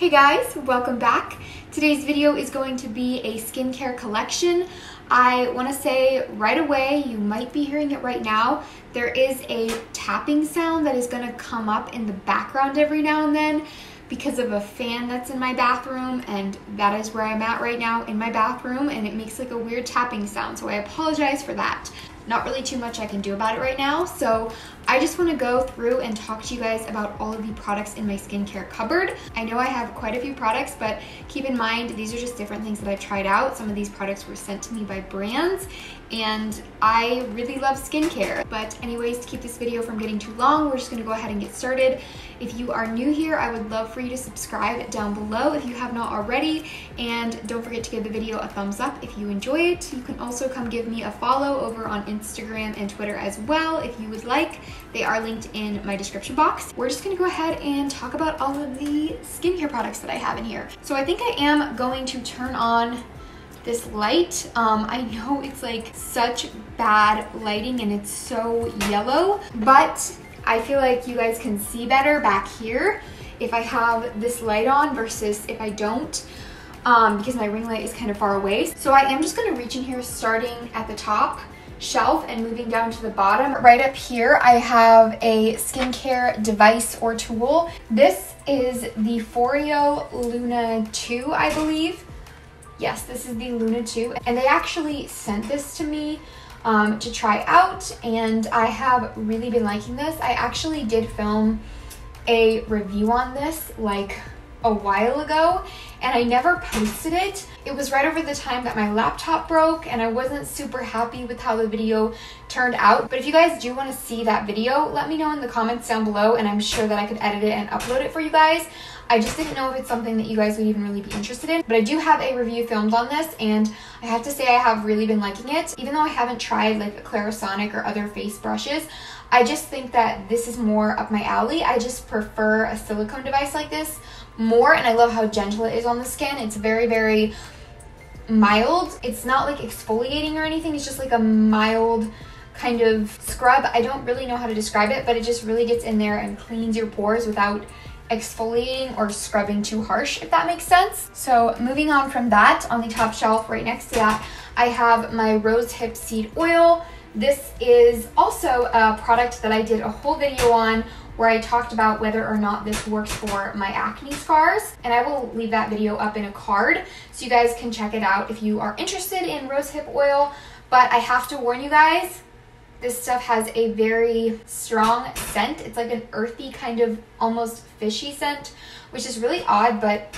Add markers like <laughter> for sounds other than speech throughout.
Hey guys, welcome back. Today's video is going to be a skincare collection. I want to say right away, you might be hearing it right now, there is a tapping sound that is going to come up in the background every now and then because of a fan that's in my bathroom and that is where I'm at right now in my bathroom and it makes like a weird tapping sound so I apologize for that. Not really too much I can do about it right now so I just want to go through and talk to you guys about all of the products in my skincare cupboard. I know I have quite a few products, but keep in mind, these are just different things that I've tried out. Some of these products were sent to me by brands, and I really love skincare. But anyways, to keep this video from getting too long, we're just gonna go ahead and get started. If you are new here, I would love for you to subscribe down below if you have not already, and don't forget to give the video a thumbs up if you enjoy it. You can also come give me a follow over on Instagram and Twitter as well if you would like. They are linked in my description box. We're just gonna go ahead and talk about all of the skincare products that I have in here. So I think I am going to turn on this light. Um, I know it's like such bad lighting and it's so yellow, but I feel like you guys can see better back here if I have this light on versus if I don't. Um, because my ring light is kind of far away. So I am just gonna reach in here starting at the top shelf and moving down to the bottom. Right up here, I have a skincare device or tool. This is the Foreo Luna 2, I believe. Yes, this is the Luna 2. And they actually sent this to me um, to try out and I have really been liking this. I actually did film a review on this like a while ago and I never posted it. It was right over the time that my laptop broke and I wasn't super happy with how the video turned out. But if you guys do want to see that video, let me know in the comments down below and I'm sure that I could edit it and upload it for you guys. I just didn't know if it's something that you guys would even really be interested in. But I do have a review filmed on this and I have to say I have really been liking it. Even though I haven't tried like a Clarisonic or other face brushes, I just think that this is more up my alley. I just prefer a silicone device like this more and I love how gentle it is on the skin. It's very, very mild. It's not like exfoliating or anything. It's just like a mild kind of scrub. I don't really know how to describe it, but it just really gets in there and cleans your pores without exfoliating or scrubbing too harsh, if that makes sense. So moving on from that, on the top shelf right next to that, I have my Rose Hip Seed Oil. This is also a product that I did a whole video on where I talked about whether or not this works for my acne scars. And I will leave that video up in a card so you guys can check it out if you are interested in rose hip oil. But I have to warn you guys, this stuff has a very strong scent. It's like an earthy kind of almost fishy scent, which is really odd, but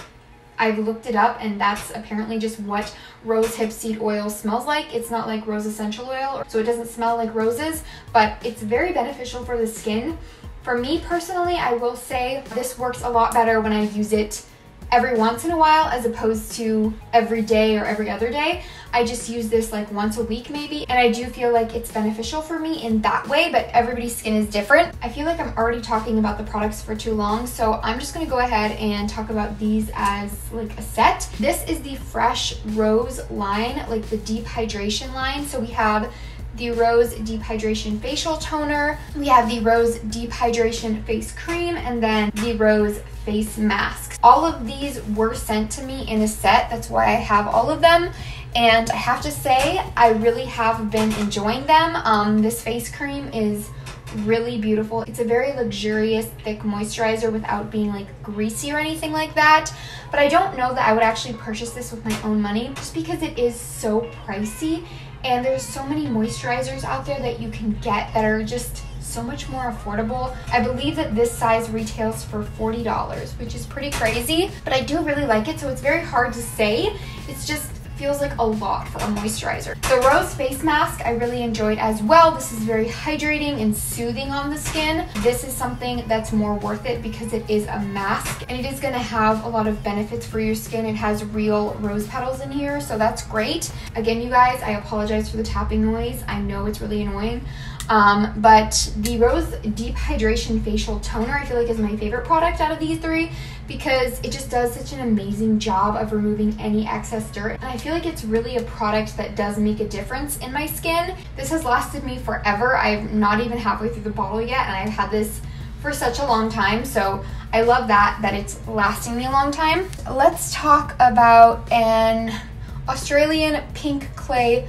I've looked it up and that's apparently just what rose hip seed oil smells like. It's not like rose essential oil, so it doesn't smell like roses, but it's very beneficial for the skin. For me personally, I will say this works a lot better when I use it every once in a while as opposed to every day or every other day. I just use this like once a week maybe and I do feel like it's beneficial for me in that way but everybody's skin is different. I feel like I'm already talking about the products for too long so I'm just gonna go ahead and talk about these as like a set. This is the Fresh Rose line, like the deep hydration line. So we have the Rose Deep Hydration Facial Toner. We have the Rose Deep Hydration Face Cream and then the Rose Face Mask. All of these were sent to me in a set. That's why I have all of them. And I have to say, I really have been enjoying them. Um, this face cream is really beautiful. It's a very luxurious, thick moisturizer without being like greasy or anything like that. But I don't know that I would actually purchase this with my own money just because it is so pricey and there's so many moisturizers out there that you can get that are just so much more affordable. I believe that this size retails for $40, which is pretty crazy, but I do really like it, so it's very hard to say. It's just feels like a lot for a moisturizer. The Rose Face Mask I really enjoyed as well. This is very hydrating and soothing on the skin. This is something that's more worth it because it is a mask and it is gonna have a lot of benefits for your skin. It has real rose petals in here, so that's great. Again, you guys, I apologize for the tapping noise. I know it's really annoying. Um, but the Rose Deep Hydration Facial Toner I feel like is my favorite product out of these three because it just does such an amazing job of removing any excess dirt. And I feel like it's really a product that does make a difference in my skin. This has lasted me forever. I'm not even halfway through the bottle yet and I've had this for such a long time. So I love that, that it's lasting me a long time. Let's talk about an Australian pink clay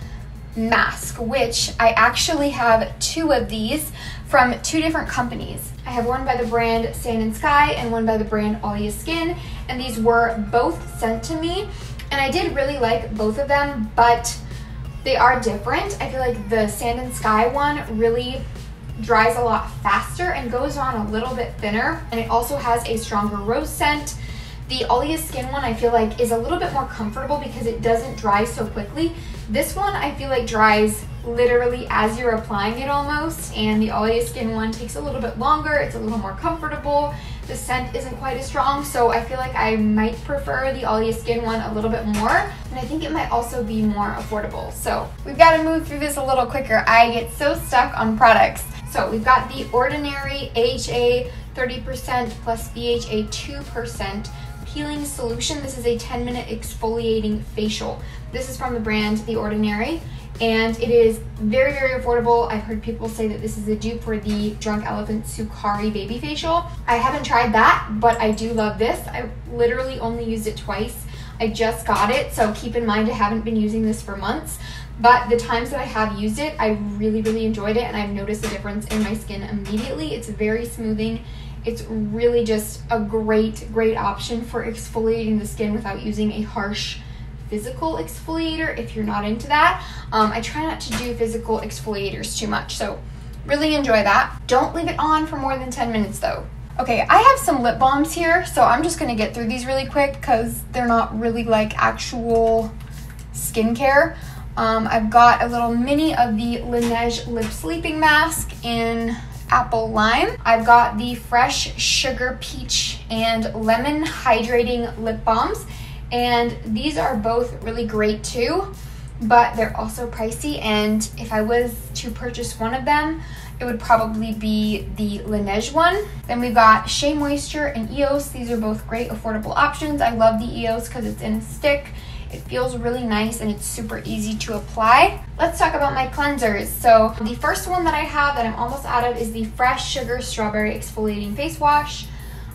mask, which I actually have two of these from two different companies. I have one by the brand Sand and Sky and one by the brand Alya Skin, and these were both sent to me. And I did really like both of them, but they are different. I feel like the Sand and Sky one really dries a lot faster and goes on a little bit thinner. And it also has a stronger rose scent. The Alya Skin one I feel like is a little bit more comfortable because it doesn't dry so quickly. This one I feel like dries literally as you're applying it almost and the Alya Skin one takes a little bit longer, it's a little more comfortable, the scent isn't quite as strong so I feel like I might prefer the Alya Skin one a little bit more and I think it might also be more affordable. So we've got to move through this a little quicker. I get so stuck on products. So we've got the Ordinary AHA 30% plus BHA 2% peeling solution. This is a 10 minute exfoliating facial. This is from the brand The Ordinary and it is very, very affordable. I've heard people say that this is a dupe for the Drunk Elephant Sukari Baby Facial. I haven't tried that, but I do love this. I literally only used it twice. I just got it, so keep in mind I haven't been using this for months. But the times that I have used it, I really, really enjoyed it and I've noticed a difference in my skin immediately. It's very smoothing. It's really just a great, great option for exfoliating the skin without using a harsh physical exfoliator if you're not into that. Um, I try not to do physical exfoliators too much, so really enjoy that. Don't leave it on for more than 10 minutes though. Okay, I have some lip balms here, so I'm just gonna get through these really quick because they're not really like actual skincare. Um, I've got a little mini of the Laneige Lip Sleeping Mask in Apple Lime. I've got the Fresh Sugar Peach and Lemon Hydrating Lip Balms. And these are both really great too, but they're also pricey. And if I was to purchase one of them, it would probably be the Laneige one. Then we've got Shea Moisture and EOS. These are both great affordable options. I love the EOS because it's in a stick it feels really nice and it's super easy to apply. Let's talk about my cleansers. So the first one that I have that I'm almost out of is the Fresh Sugar Strawberry Exfoliating Face Wash.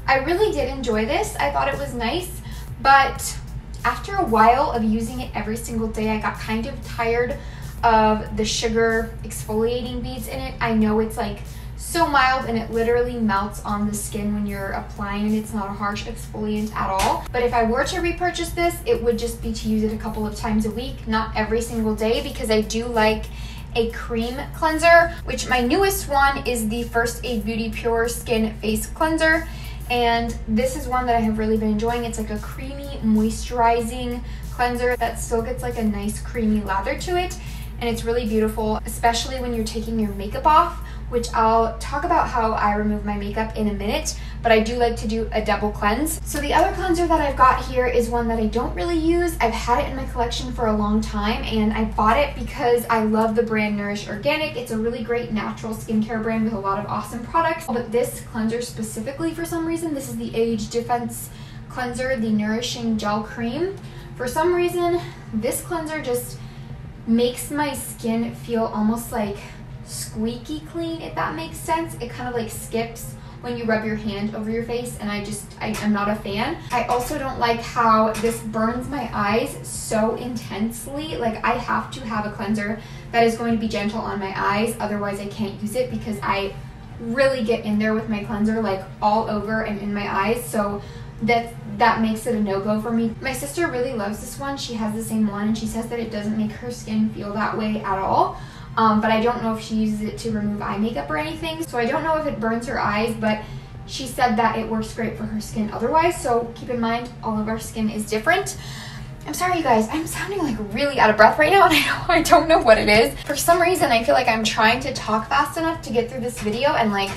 I really did enjoy this. I thought it was nice, but after a while of using it every single day, I got kind of tired of the sugar exfoliating beads in it. I know it's like so mild and it literally melts on the skin when you're applying it. It's not a harsh exfoliant at all. But if I were to repurchase this, it would just be to use it a couple of times a week, not every single day because I do like a cream cleanser, which my newest one is the First Aid Beauty Pure Skin Face Cleanser. And this is one that I have really been enjoying. It's like a creamy, moisturizing cleanser that still gets like a nice creamy lather to it. And it's really beautiful, especially when you're taking your makeup off which I'll talk about how I remove my makeup in a minute, but I do like to do a double cleanse. So the other cleanser that I've got here is one that I don't really use. I've had it in my collection for a long time and I bought it because I love the brand Nourish Organic. It's a really great natural skincare brand with a lot of awesome products, but this cleanser specifically for some reason, this is the Age Defense Cleanser, the Nourishing Gel Cream. For some reason, this cleanser just makes my skin feel almost like squeaky clean, if that makes sense. It kind of like skips when you rub your hand over your face and I just, I am not a fan. I also don't like how this burns my eyes so intensely. Like I have to have a cleanser that is going to be gentle on my eyes, otherwise I can't use it because I really get in there with my cleanser like all over and in my eyes. So that that makes it a no-go for me. My sister really loves this one. She has the same one and she says that it doesn't make her skin feel that way at all um, but I don't know if she uses it to remove eye makeup or anything. So I don't know if it burns her eyes, but she said that it works great for her skin otherwise. So keep in mind, all of our skin is different. I'm sorry, you guys. I'm sounding like really out of breath right now, <laughs> and I I don't know what it is. For some reason, I feel like I'm trying to talk fast enough to get through this video, and like,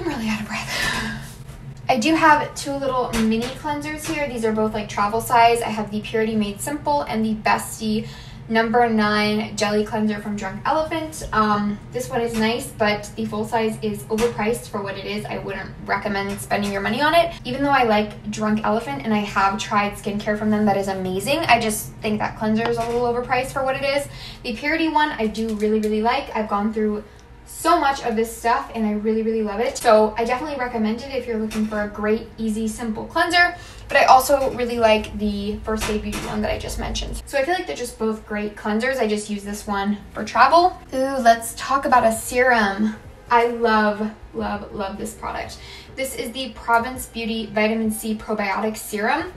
I'm really out of breath. <sighs> I do have two little mini cleansers here. These are both like travel size. I have the Purity Made Simple and the Bestie number nine jelly cleanser from Drunk Elephant. Um, this one is nice, but the full size is overpriced for what it is. I wouldn't recommend spending your money on it. Even though I like Drunk Elephant and I have tried skincare from them that is amazing, I just think that cleanser is a little overpriced for what it is. The Purity one I do really, really like. I've gone through so much of this stuff and I really, really love it. So I definitely recommend it if you're looking for a great, easy, simple cleanser. But I also really like the First Aid Beauty one that I just mentioned. So I feel like they're just both great cleansers. I just use this one for travel. Ooh, let's talk about a serum. I love, love, love this product. This is the Provence Beauty Vitamin C Probiotic Serum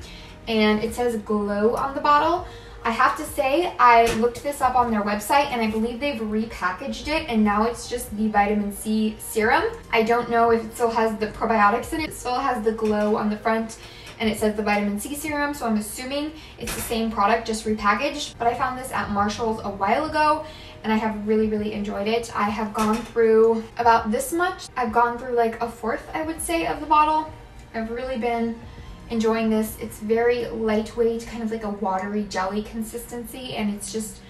and it says glow on the bottle. I have to say, I looked this up on their website and I believe they've repackaged it and now it's just the vitamin C serum. I don't know if it still has the probiotics in it. It still has the glow on the front and it says the vitamin C serum, so I'm assuming it's the same product, just repackaged. But I found this at Marshall's a while ago and I have really, really enjoyed it. I have gone through about this much. I've gone through like a fourth, I would say, of the bottle. I've really been enjoying this. It's very lightweight, kind of like a watery jelly consistency, and it's just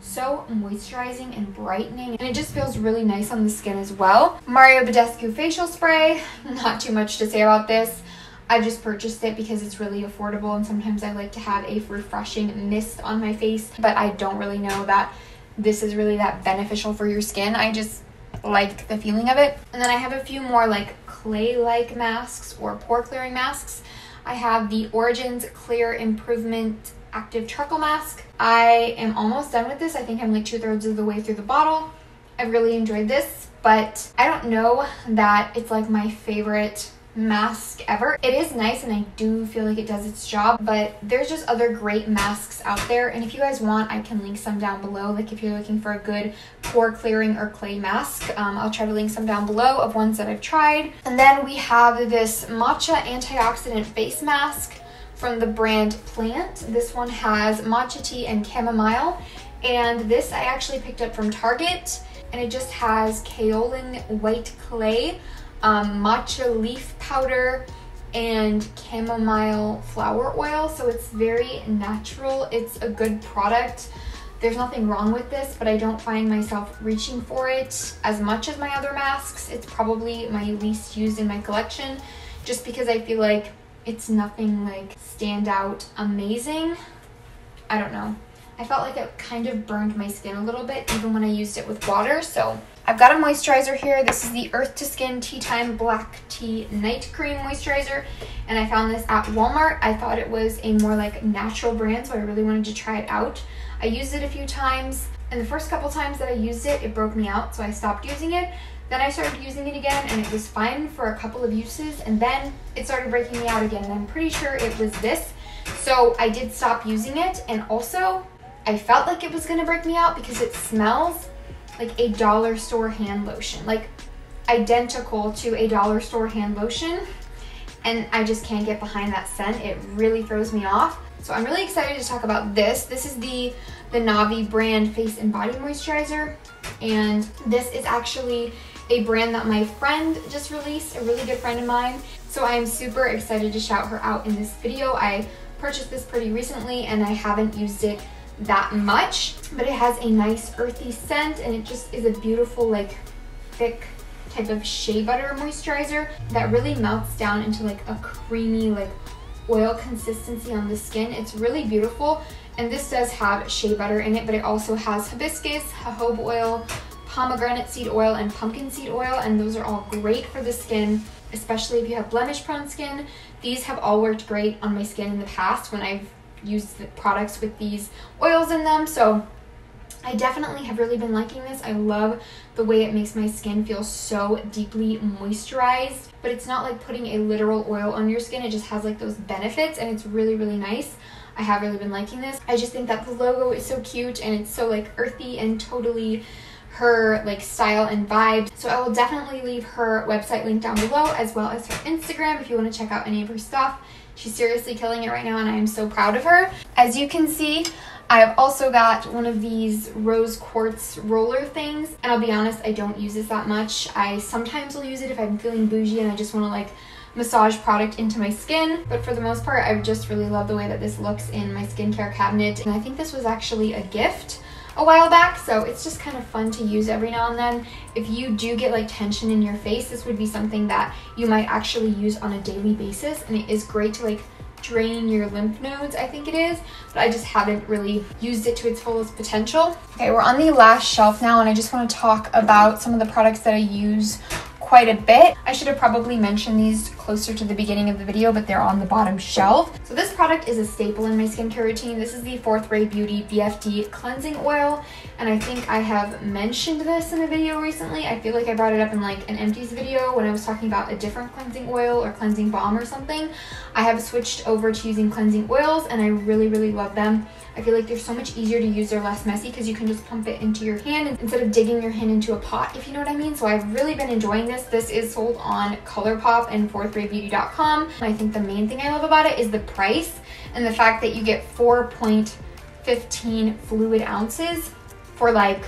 so moisturizing and brightening and it just feels really nice on the skin as well. Mario Badescu facial spray, <laughs> not too much to say about this. I just purchased it because it's really affordable and sometimes I like to have a refreshing mist on my face but I don't really know that this is really that beneficial for your skin. I just like the feeling of it. And then I have a few more like clay-like masks or pore clearing masks. I have the Origins Clear Improvement Active Charcoal Mask. I am almost done with this. I think I'm like two thirds of the way through the bottle. I really enjoyed this, but I don't know that it's like my favorite mask ever. It is nice and I do feel like it does its job, but there's just other great masks out there. And if you guys want, I can link some down below. Like if you're looking for a good pore clearing or clay mask, um, I'll try to link some down below of ones that I've tried. And then we have this matcha antioxidant face mask from the brand Plant. This one has matcha tea and chamomile. And this I actually picked up from Target and it just has kaolin white clay um, matcha leaf powder, and chamomile flower oil. So it's very natural. It's a good product. There's nothing wrong with this, but I don't find myself reaching for it as much as my other masks. It's probably my least used in my collection just because I feel like it's nothing like stand out amazing. I don't know. I felt like it kind of burned my skin a little bit even when I used it with water. So I've got a moisturizer here. This is the Earth to Skin Tea Time Black Tea Night Cream Moisturizer. And I found this at Walmart. I thought it was a more like natural brand, so I really wanted to try it out. I used it a few times. And the first couple times that I used it, it broke me out, so I stopped using it. Then I started using it again and it was fine for a couple of uses and then it started breaking me out again and I'm pretty sure it was this. So I did stop using it and also I felt like it was gonna break me out because it smells like a dollar store hand lotion, like identical to a dollar store hand lotion. And I just can't get behind that scent. It really throws me off. So I'm really excited to talk about this. This is the, the Navi brand Face and Body Moisturizer. And this is actually a brand that my friend just released, a really good friend of mine. So I'm super excited to shout her out in this video. I purchased this pretty recently and I haven't used it that much, but it has a nice earthy scent and it just is a beautiful like thick type of shea butter moisturizer that really melts down into like a creamy like oil consistency on the skin. It's really beautiful and this does have shea butter in it but it also has hibiscus, jojoba oil, pomegranate seed oil, and pumpkin seed oil and those are all great for the skin especially if you have blemish prone skin. These have all worked great on my skin in the past when I've use the products with these oils in them. So I definitely have really been liking this. I love the way it makes my skin feel so deeply moisturized, but it's not like putting a literal oil on your skin. It just has like those benefits and it's really, really nice. I have really been liking this. I just think that the logo is so cute and it's so like earthy and totally her like style and vibe. So I will definitely leave her website link down below as well as her Instagram if you want to check out any of her stuff. She's seriously killing it right now and I am so proud of her. As you can see, I've also got one of these rose quartz roller things. And I'll be honest, I don't use this that much. I sometimes will use it if I'm feeling bougie and I just want to like massage product into my skin. But for the most part, I just really love the way that this looks in my skincare cabinet. And I think this was actually a gift a while back, so it's just kind of fun to use every now and then. If you do get like tension in your face, this would be something that you might actually use on a daily basis, and it is great to like drain your lymph nodes, I think it is, but I just haven't really used it to its fullest potential. Okay, we're on the last shelf now and I just want to talk about some of the products that I use quite a bit. I should have probably mentioned these closer to the beginning of the video, but they're on the bottom shelf. So this product is a staple in my skincare routine. This is the Fourth Ray Beauty BFD Cleansing Oil, and I think I have mentioned this in a video recently. I feel like I brought it up in like an empties video when I was talking about a different cleansing oil or cleansing balm or something. I have switched over to using cleansing oils, and I really, really love them. I feel like they're so much easier to use. They're less messy because you can just pump it into your hand instead of digging your hand into a pot, if you know what I mean. So I've really been enjoying this. This is sold on ColourPop and fourthraybeauty.com. I think the main thing I love about it is the price and the fact that you get 4.15 fluid ounces for like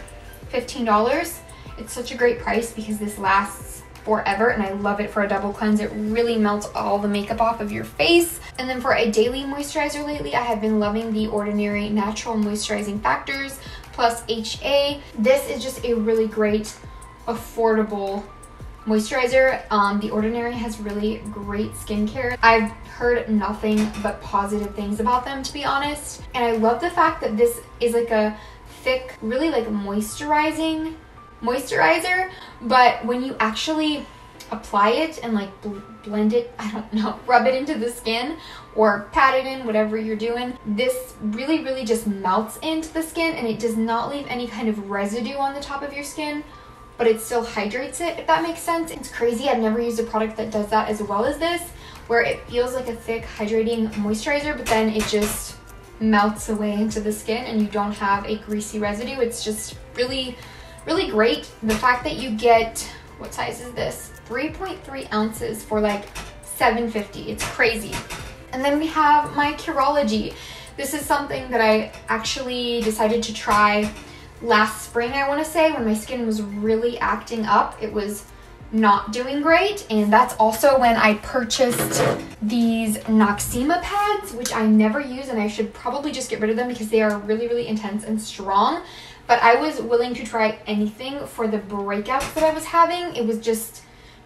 $15. It's such a great price because this lasts forever and I love it for a double cleanse. It really melts all the makeup off of your face. And then for a daily moisturizer lately, I have been loving the Ordinary Natural Moisturizing Factors plus HA. This is just a really great, affordable moisturizer. Um, the Ordinary has really great skincare. I've heard nothing but positive things about them, to be honest. And I love the fact that this is like a thick, really like moisturizing moisturizer, but when you actually apply it and like bl blend it, <laughs> I don't know, rub it into the skin or pat it in, whatever you're doing, this really, really just melts into the skin and it does not leave any kind of residue on the top of your skin, but it still hydrates it, if that makes sense. It's crazy, I've never used a product that does that as well as this, where it feels like a thick hydrating moisturizer, but then it just melts away into the skin and you don't have a greasy residue. It's just really really great. The fact that you get, what size is this? 3.3 ounces for like 7.50. It's crazy. And then we have my Curology. This is something that I actually decided to try last spring, I want to say, when my skin was really acting up. It was not doing great and that's also when I purchased these Noxzema pads which I never use and I should probably just get rid of them because they are really really intense and strong but I was willing to try anything for the breakouts that I was having. It was just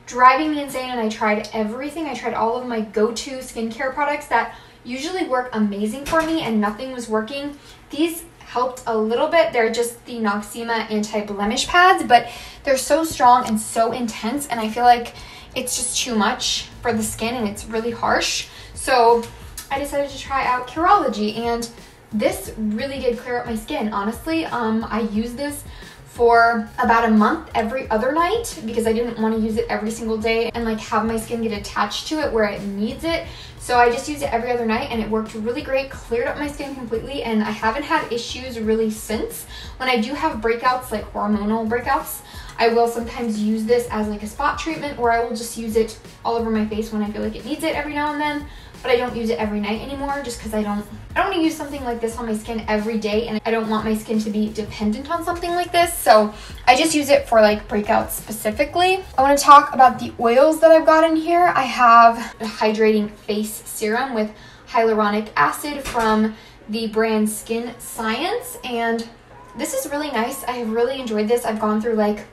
driving me insane and I tried everything. I tried all of my go-to skincare products that usually work amazing for me and nothing was working. These helped a little bit. They're just the Noxzema anti-blemish pads, but they're so strong and so intense and I feel like it's just too much for the skin and it's really harsh. So I decided to try out Curology and this really did clear up my skin, honestly. Um, I used this for about a month every other night because I didn't want to use it every single day and like have my skin get attached to it where it needs it. So I just used it every other night and it worked really great, cleared up my skin completely and I haven't had issues really since. When I do have breakouts, like hormonal breakouts, I will sometimes use this as like a spot treatment or I will just use it all over my face when I feel like it needs it every now and then but I don't use it every night anymore just because I don't I don't want to use something like this on my skin every day and I don't want my skin to be dependent on something like this so I just use it for like breakouts specifically. I want to talk about the oils that I've got in here. I have a hydrating face serum with hyaluronic acid from the brand Skin Science and this is really nice. I have really enjoyed this. I've gone through like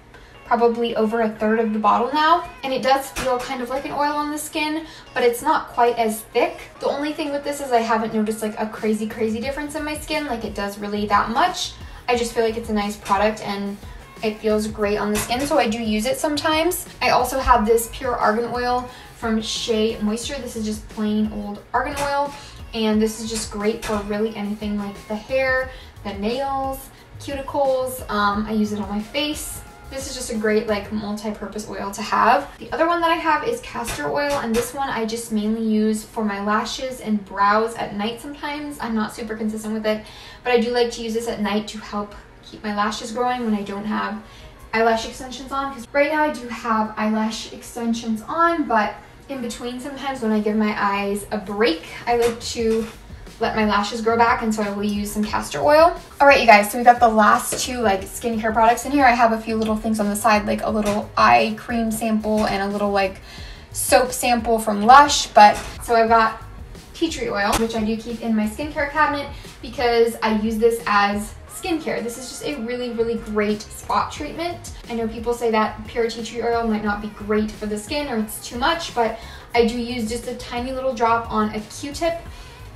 probably over a third of the bottle now. And it does feel kind of like an oil on the skin, but it's not quite as thick. The only thing with this is I haven't noticed like a crazy, crazy difference in my skin. Like it does really that much. I just feel like it's a nice product and it feels great on the skin, so I do use it sometimes. I also have this pure argan oil from Shea Moisture. This is just plain old argan oil, and this is just great for really anything like the hair, the nails, cuticles. Um, I use it on my face. This is just a great like multi-purpose oil to have. The other one that I have is castor oil and this one I just mainly use for my lashes and brows at night sometimes. I'm not super consistent with it, but I do like to use this at night to help keep my lashes growing when I don't have eyelash extensions on because right now I do have eyelash extensions on, but in between sometimes when I give my eyes a break, I like to let my lashes grow back and so I will use some castor oil. All right, you guys, so we got the last two like skincare products in here. I have a few little things on the side, like a little eye cream sample and a little like soap sample from Lush. But so I've got tea tree oil, which I do keep in my skincare cabinet because I use this as skincare. This is just a really, really great spot treatment. I know people say that pure tea tree oil might not be great for the skin or it's too much, but I do use just a tiny little drop on a Q-tip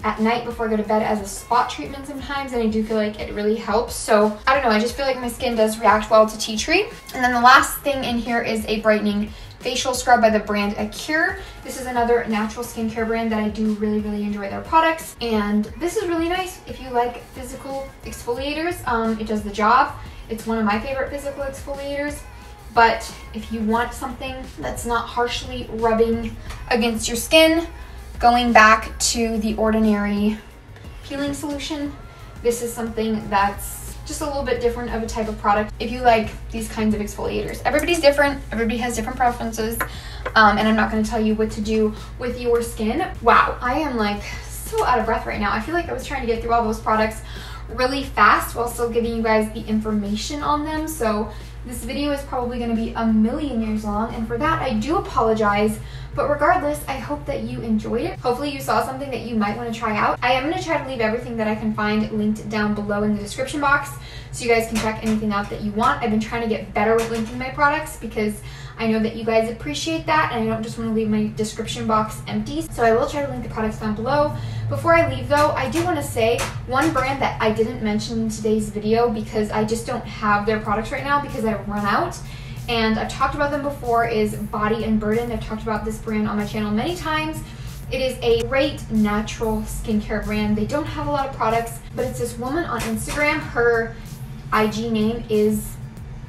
at night before I go to bed as a spot treatment sometimes and I do feel like it really helps. So I don't know, I just feel like my skin does react well to tea tree. And then the last thing in here is a brightening facial scrub by the brand Acure. This is another natural skincare brand that I do really, really enjoy their products. And this is really nice if you like physical exfoliators. Um, it does the job. It's one of my favorite physical exfoliators. But if you want something that's not harshly rubbing against your skin, going back to the ordinary peeling solution, this is something that's just a little bit different of a type of product if you like these kinds of exfoliators. Everybody's different, everybody has different preferences, um, and I'm not gonna tell you what to do with your skin. Wow, I am like so out of breath right now. I feel like I was trying to get through all those products really fast while still giving you guys the information on them. So this video is probably going to be a million years long, and for that I do apologize. But regardless, I hope that you enjoyed it. Hopefully you saw something that you might want to try out. I am going to try to leave everything that I can find linked down below in the description box so you guys can check anything out that you want. I've been trying to get better with linking my products because I know that you guys appreciate that and I don't just want to leave my description box empty. So I will try to link the products down below. Before I leave though, I do want to say one brand that I didn't mention in today's video because I just don't have their products right now because I've run out and I've talked about them before is Body and Burden. I've talked about this brand on my channel many times. It is a great natural skincare brand. They don't have a lot of products, but it's this woman on Instagram. Her IG name is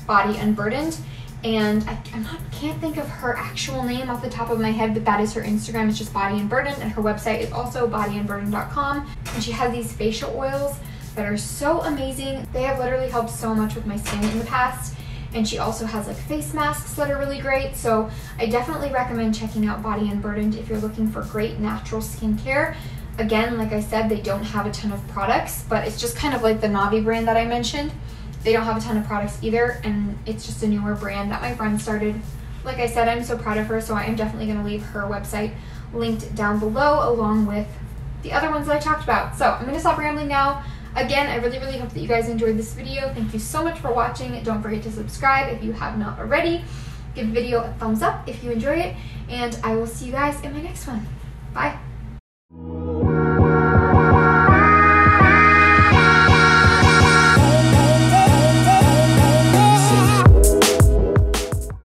Body Unburdened and I not, can't think of her actual name off the top of my head, but that is her Instagram. It's just Body and Burden, and her website is also bodyandburden.com. And she has these facial oils that are so amazing. They have literally helped so much with my skin in the past. And she also has like face masks that are really great. So I definitely recommend checking out Body and Burden if you're looking for great natural skincare. Again, like I said, they don't have a ton of products, but it's just kind of like the Navi brand that I mentioned. They don't have a ton of products either, and it's just a newer brand that my friend started. Like I said, I'm so proud of her, so I am definitely going to leave her website linked down below along with the other ones that I talked about. So I'm going to stop rambling now. Again, I really, really hope that you guys enjoyed this video. Thank you so much for watching. Don't forget to subscribe if you have not already. Give the video a thumbs up if you enjoy it, and I will see you guys in my next one. Bye.